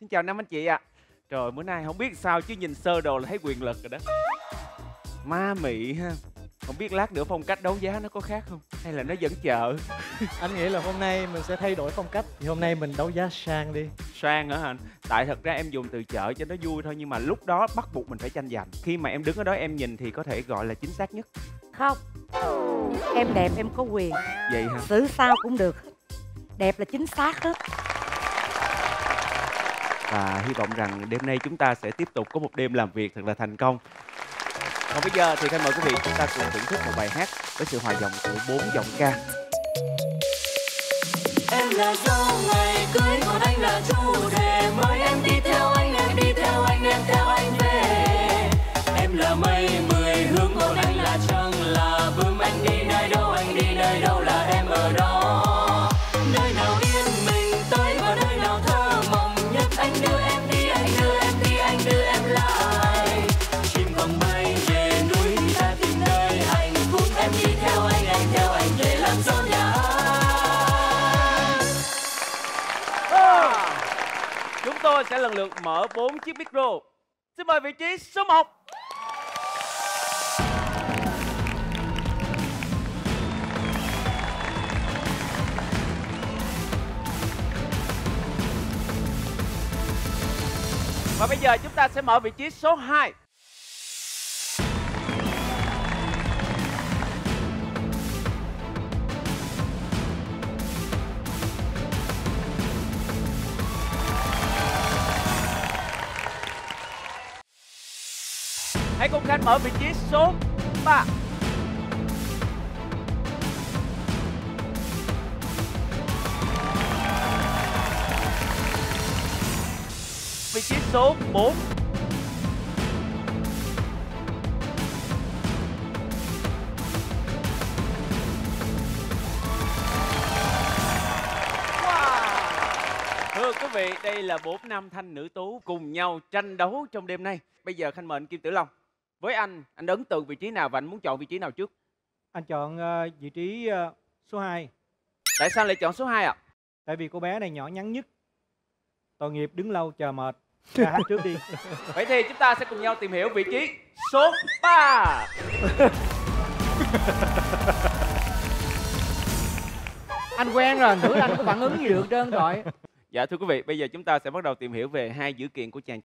Xin chào năm anh chị ạ. Trời bữa nay không biết sao chứ nhìn sơ đồ là thấy quyền lực rồi đó. Ma mị ha. Không biết lát nữa phong cách đấu giá nó có khác không? Hay là nó vẫn chờ? anh nghĩ là hôm nay mình sẽ thay đổi phong cách thì hôm nay mình đấu giá sang đi Sang hả anh? Tại thật ra em dùng từ chợ cho nó vui thôi nhưng mà lúc đó bắt buộc mình phải tranh giành. Khi mà em đứng ở đó em nhìn thì có thể gọi là chính xác nhất. không em đẹp em có quyền Vậy hả? xử sao cũng được đẹp là chính xác hết và hy vọng rằng đêm nay chúng ta sẽ tiếp tục có một đêm làm việc thật là thành công. Còn bây giờ thì khanh mời quý vị chúng ta cùng thưởng thức một bài hát với sự hòa giọng của bốn giọng ca. Em là dâu, ngày cưới còn anh là chú đề Chúng tôi sẽ lần lượt mở 4 chiếc micro. Xin mời vị trí số 1. Và bây giờ chúng ta sẽ mở vị trí số 2. Hãy cùng Khanh mở vị trí số 3. Vị trí số 4. Thưa quý vị, đây là bốn nam thanh nữ tú cùng nhau tranh đấu trong đêm nay. Bây giờ Khanh mệnh Kim Tử Long. Với anh, anh ấn tượng vị trí nào và anh muốn chọn vị trí nào trước? anh chọn ờ, vị trí ờ, số 2 Tại sao lại chọn số 2 ạ? tại vì cô bé này nhỏ nhắn nhất tội nghiệp đứng lâu chờ mệt ra hát trước đi Vậy thì chúng ta sẽ cùng nhau tìm hiểu vị trí số 3. anh quen rồi thử anh có phản ứng gì được trơn rồi Dạ thưa quý vị, bây giờ chúng ta sẽ bắt đầu tìm hiểu về hai dữ kiện của chàng